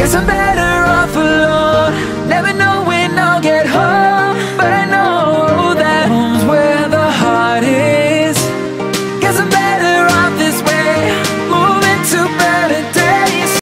Guess I'm better off alone. Never know